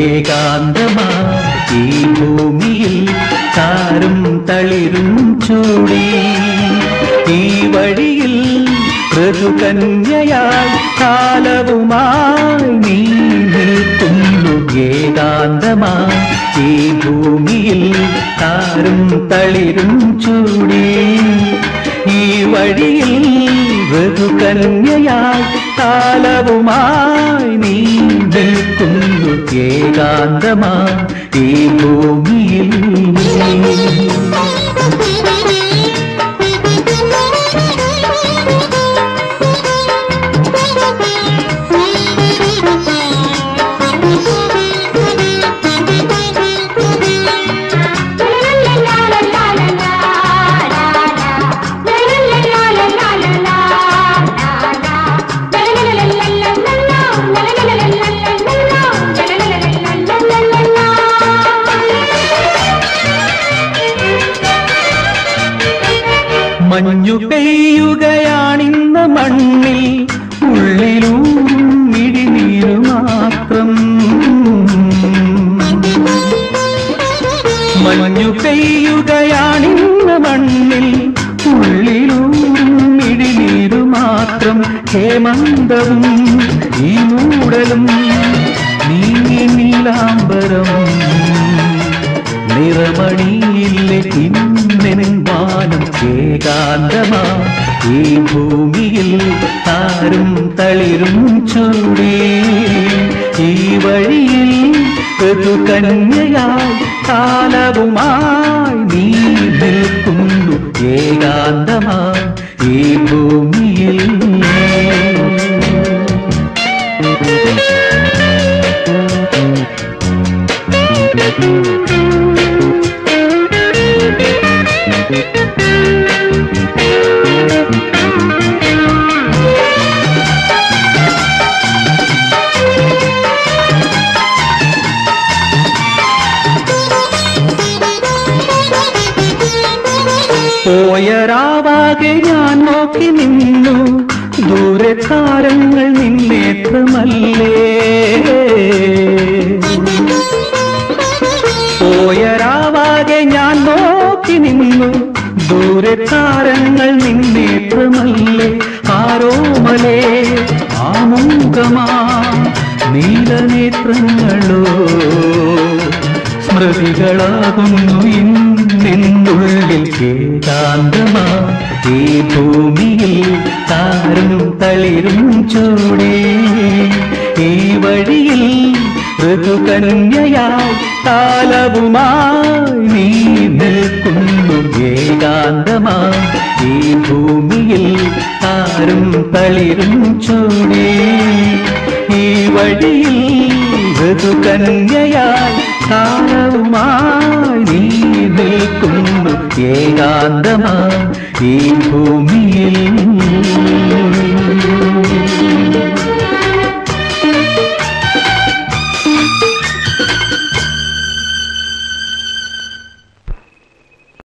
ഏകാന്തമാ. ഈ ഭൂമിയിൽ താരും തളിരും ചൂടി. ഈ വഴിയിൽ ഋതുകന്യയായി കാലവുമായി നീ നിൽക്കുന്നു. ഏകാന്തമാ. ഈ ഭൂമിയിൽ താരും തളിരും ചൂടി. ഈ വഴിയിൽ ഋതുകന്യയായി കാലവുമായി നീ നിൽക്കുന്നു ഏകാന്തമാ ഈ ഭൂമിയിൽ മഞ്ഞു പെയ്യുകയാണിന്ന് മണ്ണിൽ ഉള്ളിലും ഇടിനീരു മാത്രം. മഞ്ഞു പെയ്യുകയാണിന്ന് മണ്ണിൽ ഉള്ളിലും ഇടിനീരു മാത്രം. ഹേമന്തവും ഈ മൂടലും നീ നീലാംബരം നിറമണിയില്ലേ ഇന്നെൻ വാനം ഏകാന്തമാ. ഈ ഭൂമിയിൽ താരും തളിരും ചൂടി. ഈ വഴിയിൽ ഋതുകന്യയായി കാലവുമായി നീ നിൽക്കുന്നു. ഏകാന്തമാ. ഈ ഭൂമിയിൽ പോയരാവാകെ ഞാൻ നോക്കി നിന്നു. ദൂരെ താരങ്ങൾ നിന്നേത്രമല്ലേ പോയരാവാകെ ഞാൻ നോക്കി നിന്നു. ദൂരെ താരങ്ങൾ നിന്നേത്രമല്ലേ ആരോമലേ ആമുഖമാ നീലനേത്രങ്ങളോ. സ്മൃതികളാകുന്നു ഇന്നുള്ളിൽ ഏകാന്തമാ ഈ ഭൂമിയിൽ താരും തളിരും ചൂടേ. ഈ വഴിയിൽ ഋതുകന്യയായി കാലവുമായി നീ നിൽക്കുന്നു. ഏകാന്തമാ ഈ ഭൂമിയിൽ താരും തളിരും ചൂടേ. ഈ വഴിയിൽ ഋതുകന്യയായി കാലവുമായി നിൽക്കുന്നു ഏകാന്തമാ ഈ ഭൂമിയിൽ